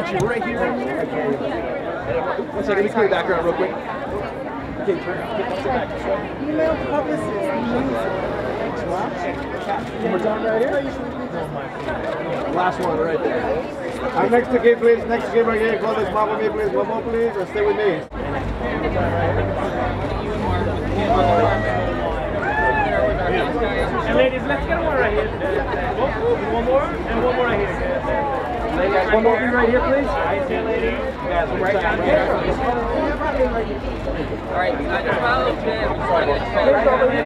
Got you right here. One second, let me clear the background real quick. Okay, turn. Get back. Email publicist. One more time right here. Last one right there. Uh, next to game, please. Next to game right here. Close this mouth with me, please. One more, please. And stay with me. And ladies, let's get one right here. One more and one more right here. One more right here, please. All right, follow.